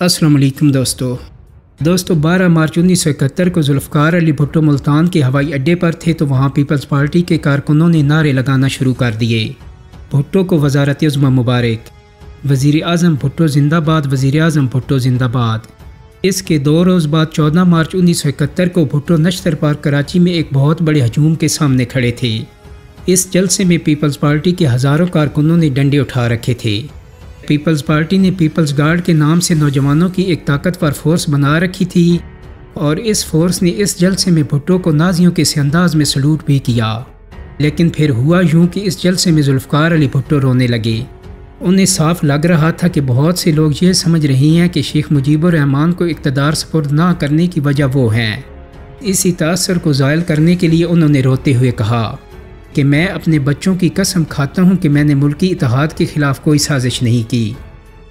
असलम दोस्तों। दोस्तों 12 मार्च उन्नीस सौ इकहत्तर को जुल्फ़ार अली भुट्टो मुल्तान के हवाई अड्डे पर थे तो वहाँ पीपल्स पार्टी के कारकुनों ने नारे लगाना शुरू कर दिए। भुट्टो को वजारत उज़मा मुबारक। वज़ी अजम भुट्टो जिंदाबाद वज़ी अजम भुट्टो जिंदाबाद। इसके दो रोज़ बाद 14 मार्च उन्नीस सौ इकहत्तर को भुट्टो नश्तर पार्क कराची में एक बहुत बड़े हजूम के सामने खड़े थे। इस जलसे में पीपल्स पार्टी के हज़ारों कारकुनों ने डंडे उठा रखे थे। पीपल्स पार्टी ने पीपल्स गार्ड के नाम से नौजवानों की एक ताकतवर फोर्स बना रखी थी और इस फोर्स ने इस जलसे में भुट्टो को नाजियों के से अंदाज में सलूट भी किया। लेकिन फिर हुआ यूँ कि इस जलसे में जुल्फ़ार अली भुट्टो रोने लगे। उन्हें साफ़ लग रहा था कि बहुत से लोग ये समझ रहे हैं कि शेख मुजीबर को इकतदार सपुर्द ना करने की वजह वो हैं। इसी तासर को ज़ायल करने के लिए उन्होंने रोते हुए कहा कि मैं अपने बच्चों की कसम खाता हूँ कि मैंने मुल्की इतिहाद के ख़िलाफ़ कोई साजिश नहीं की।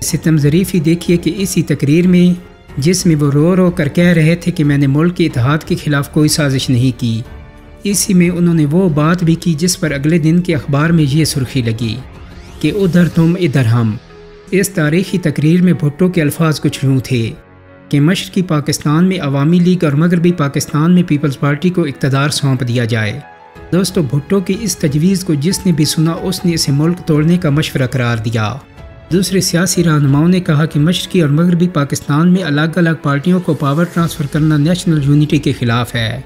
सितम ज़रीफ़ी देखिए कि इसी तकरीर में जिसमें वो रो रो कर कह रहे थे कि मैंने मुल्क के इतिहाद के ख़िलाफ़ कोई साजिश नहीं की, इसी में उन्होंने वो बात भी की जिस पर अगले दिन के अखबार में ये सुर्खी लगी कि उधर तुम, इधर हम। इस तारीखी तकरीर में भुट्टो के अल्फाज कुछ यूँ थे कि मशरकी पाकिस्तान में अवामी लीग और मगरबी पाकिस्तान में पीपल्स पार्टी को इकतदार सौंप दिया जाए। दोस्तों, भुट्टो की इस तजवीज़ को जिसने भी सुना, उसने इसे मुल्क तोड़ने का मशवरा करार दिया। दूसरे सियासी रहनुमाओं ने कहा कि मशरकी और मगरबी पाकिस्तान में अलग अलग पार्टियों को पावर ट्रांसफ़र करना नेशनल यूनिटी के ख़िलाफ़ है।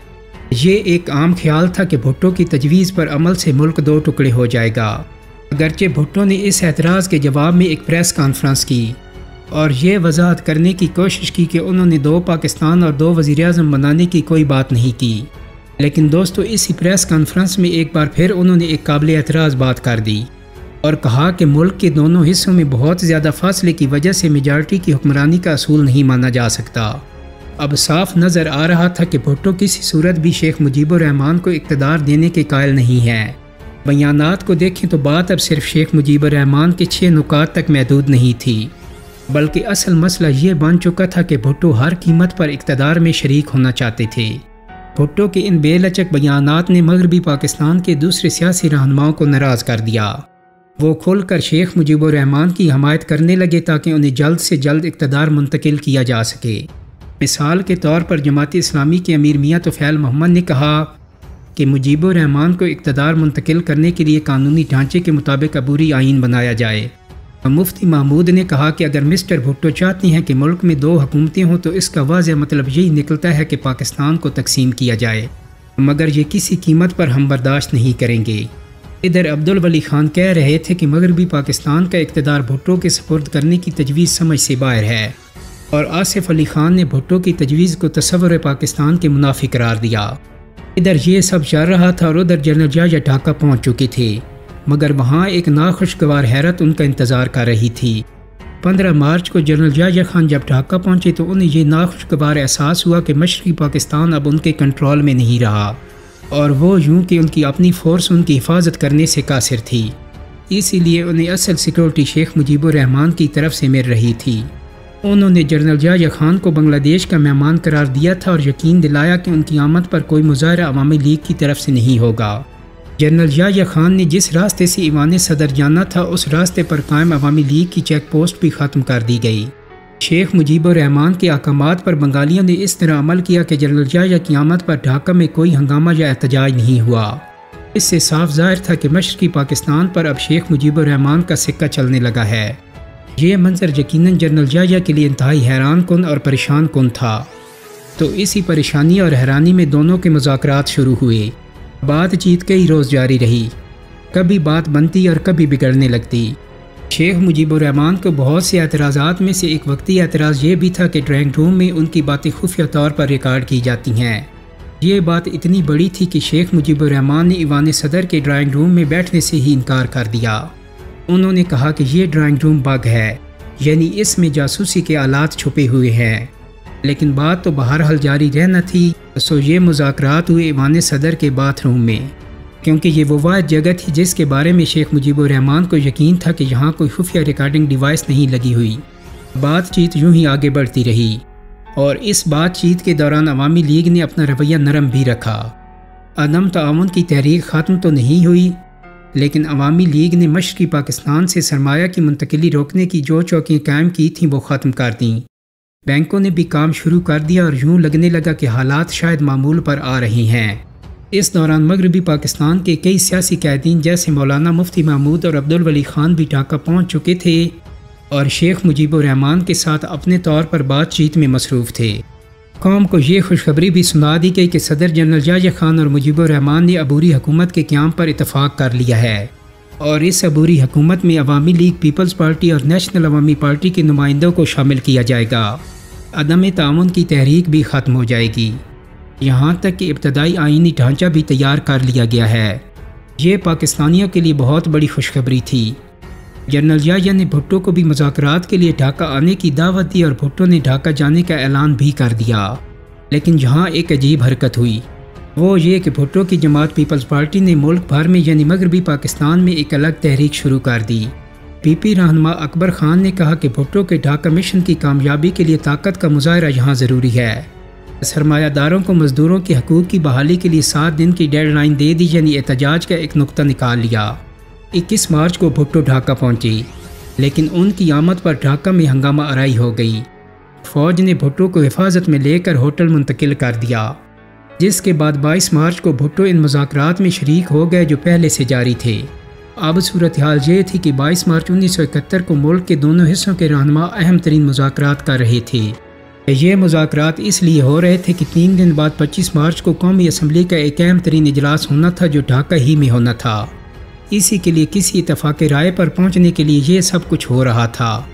ये एक आम ख्याल था कि भुट्टो की तजवीज़ पर अमल से मुल्क दो टुकड़े हो जाएगा। अगरचे भुट्टो ने इस एतराज़ के जवाब में एक प्रेस कॉन्फ्रेंस की और ये वजाहत करने की कोशिश की कि उन्होंने दो पाकिस्तान और दो वज़ी अजम बनाने की कोई बात नहीं की। लेकिन दोस्तों, इसी प्रेस कॉन्फ्रेंस में एक बार फिर उन्होंने एक काबिल एतराज़ बात कर दी और कहा कि मुल्क के दोनों हिस्सों में बहुत ज़्यादा फासले की वजह से मेजॉरिटी की हुक्मरानी का असूल नहीं माना जा सकता। अब साफ़ नज़र आ रहा था कि भुट्टो किसी सूरत भी शेख मुजीबर को इकतदार देने के कायल नहीं है। बयानात को देखें तो बात अब सिर्फ़ शेख मुजीबर के छः नुकात तक महदूद नहीं थी, बल्कि असल मसला ये बन चुका था कि भुट्टो हर कीमत पर इकतदार में शरीक होना चाहते थे। भुट्टो के इन बेलचक बयान ने मगरबी पाकिस्तान के दूसरे सियासी रहनुमाओं को नाराज़ कर दिया। वो खुलकर शेख मुजीबर की हमायत करने लगे ताकि उन्हें जल्द से जल्द इकतदार मुंतकिल किया जा सके। मिसाल के तौर पर जमात इस्लामी के अमीर मियाँ तोफ़ैल मोहम्मद ने कहा कि मुजीबर को इकतदार मुंतकिल करने के लिए कानूनी ढांचे के मुताबिक अबूरी आइन बनाया जाए। मुफ्ती महमूद ने कहा कि अगर मिस्टर भुट्टो चाहती हैं कि मुल्क में दो हुकूमतें हों तो इसका वाज मतलब यही निकलता है कि पाकिस्तान को तकसीम किया जाए। मगर ये किसी कीमत पर हम बर्दाश्त नहीं करेंगे। इधर अब्दुल वली खान कह रहे थे कि मगरबी पाकिस्तान का इकतदार भुट्टो के सपुर्द करने की तजवीज़ समझ से बाहर है। और आसिफ अली खान ने भुट्टो की तजवीज़ को तस्वर पाकिस्तान के मुनाफी करार दिया। इधर ये सब चल रहा था और उधर जनरल जाजा ढाका पहुँच चुके थे। मगर वहाँ एक नाखुशगवार हैरत उनका इंतज़ार कर रही थी। पंद्रह मार्च को जनरल जाजा खान जब ढाका पहुँचे तो उन्हें यह नाखुशगवार एहसास हुआ कि मशरक़ी पाकिस्तान अब उनके कंट्रोल में नहीं रहा और वो यूँ कि उनकी अपनी फ़ोर्स उनकी हिफाजत करने से कासिर थी। इसीलिए उन्हें असल सिक्योरिटी शेख मुजीबर की तरफ़ से मिल रही थी। उन्होंने जनरल जाजा खान को बांग्लादेश का मेहमान करार दिया था और यकीन दिलाया कि उनकी आमद पर कोई मुजाहरा अवामी लीग की तरफ़ से नहीं होगा। जनरल याया खान ने जिस रास्ते से ईवान सदर जाना था, उस रास्ते पर कायम अवामी लीग की चेक पोस्ट भी ख़त्म कर दी गई। शेख मुजीबर के अहकाम पर बंगालियों ने इस तरह अमल किया कि जनरल याया की आमद पर ढाका में कोई हंगामा या एहतजाज नहीं हुआ। इससे साफ़ ज़ाहिर था कि मशरकी पाकिस्तान पर अब शेख मुजीबर का सिक्का चलने लगा है। ये मंजर यकीन जनरल जाया के लिए इंतहाई हैरान कन और परेशान कन था। तो इसी परेशानी और हैरानी में दोनों के मुजाकर शुरू हुए। बातचीत कई रोज़ जारी रही। कभी बात बनती और कभी बिगड़ने लगती। शेख मुजीबर को बहुत से एतराज़ात में से एक वक्ती एतराज़ ये भी था कि ड्राइंग रूम में उनकी बातें खुफिया तौर पर रिकॉर्ड की जाती हैं। ये बात इतनी बड़ी थी कि शेख मुजीबर ने ईवान सदर के ड्राइंग रूम में बैठने से ही इनकार कर दिया। उन्होंने कहा कि यह ड्राइंग रूम बग है, यानी इसमें जासूसी के आलात छुपे हुए हैं। लेकिन बात तो बहरहाल जारी रहना थी, सो ये मुजाकर हुए ईवान सदर के बाथरूम में। क्योंकि ये वो वाद जगह थी जिसके बारे में शेख मुजीबर को यकीन था कि यहाँ कोई खुफिया रिकॉर्डिंग डिवाइस नहीं लगी हुई। बातचीत यूँ ही आगे बढ़ती रही, और इस बातचीत के दौरान अवामी लीग ने अपना रवैया नरम भी रखा। अदम ताउन की तहरीक ख़त्म तो नहीं हुई, लेकिन अवामी लीग ने मशरकी पाकिस्तान से सरमाया की मुंतकली रोकने की जो चौकियाँ कायम की थीं वो ख़त्म कर दी। बैंकों ने भी काम शुरू कर दिया और यूँ लगने लगा कि हालात शायद मामूल पर आ रही हैं। इस दौरान मगरबी पाकिस्तान के कई सियासी कैदीन जैसे मौलाना मुफ्ती महमूद और अब्दुल वली खान भी ढाका पहुँच चुके थे और शेख मुजीबर के साथ अपने तौर पर बातचीत में मसरूफ़ थे। कौम को ये खुशखबरी भी सुना दी गई कि सदर जनरल जाज खान और मुजीबर ने अबूरी हुकूमत के क्याम पर इतफाक़ कर लिया है और इस अबूरी हुकूमत में अवामी लीग पीपल्स पार्टी और नेशनल अवामी पार्टी के नुमाइंदों को शामिल किया जाएगा। अदम ताउन की तहरीक भी ख़त्म हो जाएगी। यहाँ तक कि इब्तदाई आइनी ढांचा भी तैयार कर लिया गया है। ये पाकिस्तानियों के लिए बहुत बड़ी खुशखबरी थी। जनरल याया ने भुट्टो को भी मुजाकर के लिए ढाका आने की दावत दी और भुट्टो ने ढाका जाने का ऐलान भी कर दिया। लेकिन यहाँ एक अजीब हरकत हुई। वो ये कि भुट्टो की जमात पीपल्स पार्टी ने मुल्क भर में यानी मगरबी पाकिस्तान में एक अलग तहरीक शुरू कर दी। पीपी रहनमा अकबर खान ने कहा कि भुट्टो के ढाका मिशन की कामयाबी के लिए ताकत का मुजाहरा यहाँ ज़रूरी है। सरमायादारों को मजदूरों के हकूक़ की बहाली के लिए सात दिन की डेड लाइन दे दी, यानी एहतजाज का एक नुकता निकाल लिया। इक्कीस मार्च को भुट्टो ढाका पहुँची, लेकिन उनकी आमद पर ढाका में हंगामा आरई हो गई। फौज ने भुट्टो को हिफाजत में लेकर होटल मुंतकिल कर दिया, जिसके बाद 22 मार्च को भुट्टो इन मुजाकर में शरीक हो गए जो पहले से जारी थे। अब सूरत हाल ये थी कि 22 मार्च उन्नीस सौ इकहत्तर को मुल्क के दोनों हिस्सों के रहनमा अहम तरीन मुजाकर कर रहे थे। ये मुजाकर इसलिए हो रहे थे कि तीन दिन बाद 25 मार्च को कौमी असम्बली का एक अहम तरीन इजलास होना था जो ढाका ही में होना था। इसी के लिए किसी इतफाक़ राय पर पहुँचने के लिए ये सब कुछ हो रहा था।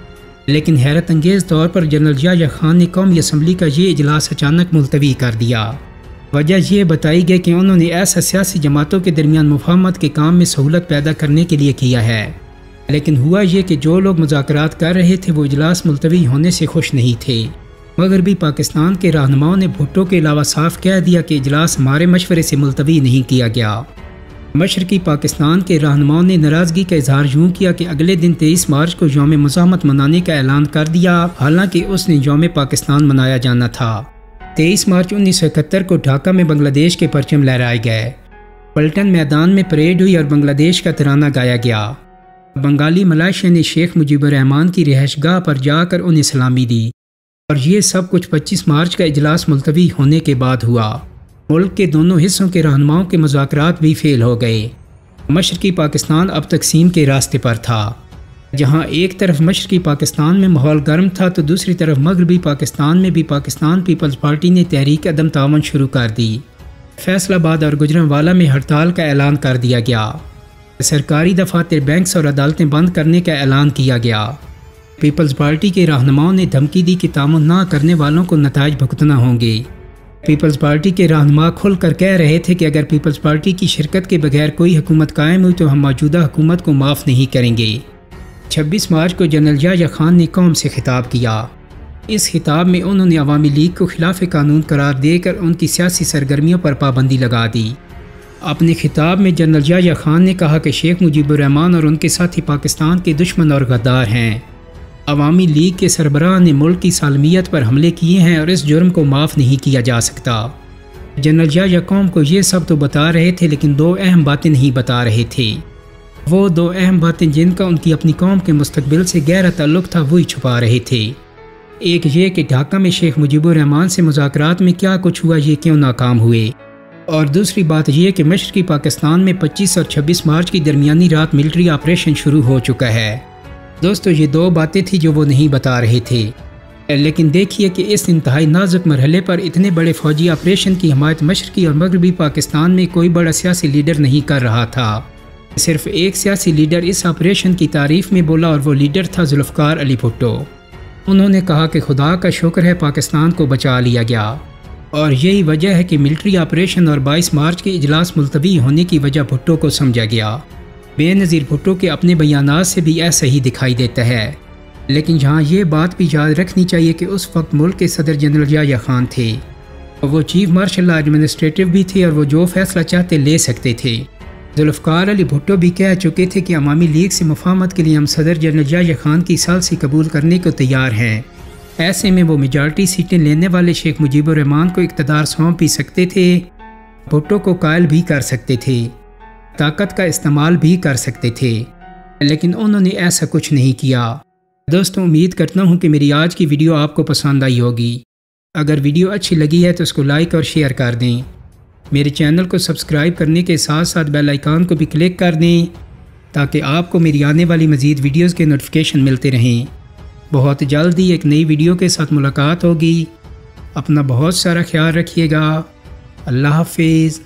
लेकिन हैरत अंगेज़ तौर पर जनरल जिया खान ने कौमी असम्बली का ये इजलास अचानक मुलतवी कर दिया। वजह यह बताई गई कि उन्होंने ऐसा सियासी जमातों के दरमियान मुफामत के काम में सहूलत पैदा करने के लिए किया है। लेकिन हुआ यह कि जो लोग मुजाकर कर रहे थे, वो इजलास मुलतवी होने से खुश नहीं थे। मगर भी पाकिस्तान के रहनुमाओं ने भुट्टो के अलावा साफ़ कह दिया कि इजलास हमारे मशवरे से मुलतवी नहीं किया गया। मशरकी पाकिस्तान के रहनुमाओं ने नाराज़गी का इजहार यूँ किया कि अगले दिन तेईस मार्च को योम मजामत मनाने का ऐलान कर दिया। हालाँकि उसने योम पाकिस्तान मनाया जाना था। तेईस मार्च उन्नीस सौ इकहत्तर को ढाका में बांग्लादेश के परचम लहराए गए। पलटन मैदान में परेड हुई और बांग्लादेश का तराना गाया गया। बंगाली मलाशिया ने शेख मुजीबर रहमान की रिहाइशगाह पर जाकर उन्हें सलामी दी। और ये सब कुछ 25 मार्च का इजलास मुलतवी होने के बाद हुआ। मुल्क के दोनों हिस्सों के रहनुमाओं के मुजाकर भी फेल हो गए। मशरकी पाकिस्तान अब तकसीम के रास्ते पर था। जहाँ एक तरफ़ मशरकी पाकिस्तान में माहौल गर्म था तो दूसरी तरफ़ मगरबी पाकिस्तान में भी पाकिस्तान पीपल्स पार्टी ने तहरीक अदम तावन शुरू कर दी। फैसलाबाद और गुजरवाला में हड़ताल का ऐलान कर दिया गया। सरकारी दफातर बैंक्स और अदालतें बंद करने का ऐलान किया गया। पीपल्स पार्टी के रहनुमाओं ने धमकी दी कि तामुन ना करने वालों को नतज भुगतना होंगे। पीपल्स पार्टी के रहनुमा खुल कर कह रहे थे कि अगर पीपल्स पार्टी की शिरकत के बगैर कोई हुकूमत कायम हुई तो हम मौजूदा हुकूमत को माफ़ नहीं करेंगे। 26 मार्च को जनरल जाया खान ने कौम से खिताब किया। इस खिताब में उन्होंने अवामी लीग को खिलाफ कानून करार देकर उनकी सियासी सरगर्मियों पर पाबंदी लगा दी। अपने खिताब में जनरल जाया खान ने कहा कि शेख मुजीबर और उनके साथी पाकिस्तान के दुश्मन और गद्दार हैं। अवामी लीग के सरबराह ने मुल्क की सालमियत पर हमले किए हैं और इस जुर्म को माफ़ नहीं किया जा सकता। जनरल या कौम को ये सब तो बता रहे थे, लेकिन दो अहम बातें नहीं बता रहे थे। वो दो अहम बातें जिनका उनकी अपनी कौम के मुस्तबिल से गहरा ताल्लुक था, वही छुपा रहे थे। एक ये कि ढाका में शेख मुजीबर से मुजाकर में क्या कुछ हुआ, ये क्यों नाकाम हुए? और दूसरी बात यह कि मशरकी पाकिस्तान में 25 और 26 मार्च की दरमियानी रात मिलिट्री ऑपरेशन शुरू हो चुका है। दोस्तों, ये दो बातें थी जो वो नहीं बता रहे थे। लेकिन देखिए कि इस इंतहाई नाजुक मरहले पर इतने बड़े फौजी ऑपरेशन की हमायत मशरकी और मगरबी पाकिस्तान में कोई बड़ा सियासी लीडर नहीं कर रहा था। सिर्फ़ एक सियासी लीडर इस ऑपरेशन की तारीफ़ में बोला और वो लीडर था जुल्फ़ार अली भुट्टो। उन्होंने कहा कि खुदा का शुक्र है पाकिस्तान को बचा लिया गया। और यही वजह है कि मिलिट्री ऑपरेशन और 22 मार्च के इजलास मुलतवी होने की वजह भुट्टो को समझा गया। बेनज़ीर भुट्टो के अपने बयान से भी ऐसा ही दिखाई देता है। लेकिन यहाँ ये बात भी याद रखनी चाहिए कि उस वक्त मुल्क के सदर जनरल या खान थे। और वो चीफ मार्शल एडमिनिस्ट्रेटिव भी थे और वो जो फैसला चाहते ले सकते थे। जुल्फ़ार अली भुट्टो भी कह चुके थे कि अवामी लीग से मुफामत के लिए हम सदर जनरल या खान की साल से कबूल करने को तैयार हैं। ऐसे में वो मेजॉरिटी सीटें लेने वाले शेख मुजीबर रहमान को इकतदार सौंप भी सकते थे, भुट्टो को कायल भी कर सकते थे, ताकत का इस्तेमाल भी कर सकते थे। लेकिन उन्होंने ऐसा कुछ नहीं किया। दोस्तों, उम्मीद करता हूँ कि मेरी आज की वीडियो आपको पसंद आई होगी। अगर वीडियो अच्छी लगी है तो उसको लाइक और शेयर कर दें। मेरे चैनल को सब्सक्राइब करने के साथ साथ बेल आइकान को भी क्लिक कर दें, ताकि आपको मेरी आने वाली मज़ीद वीडियोस के नोटिफिकेशन मिलते रहें। बहुत जल्द ही एक नई वीडियो के साथ मुलाकात होगी। अपना बहुत सारा ख्याल रखिएगा। अल्लाह हाफिज़।